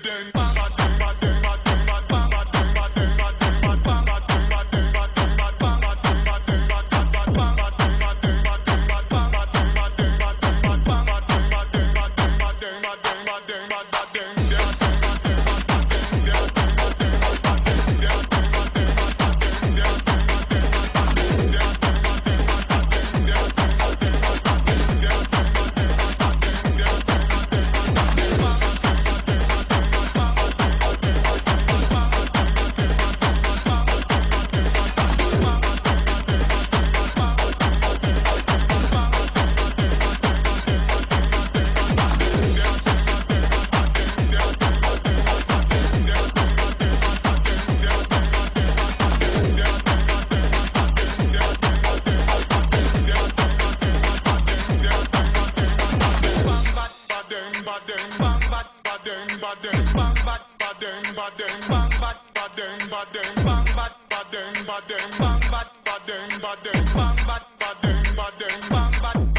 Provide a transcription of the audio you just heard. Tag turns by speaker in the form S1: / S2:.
S1: Damn. badeng badeng bang bad badeng badeng bang bad badeng badeng bang bad badeng badeng bang bad badeng badeng bang bad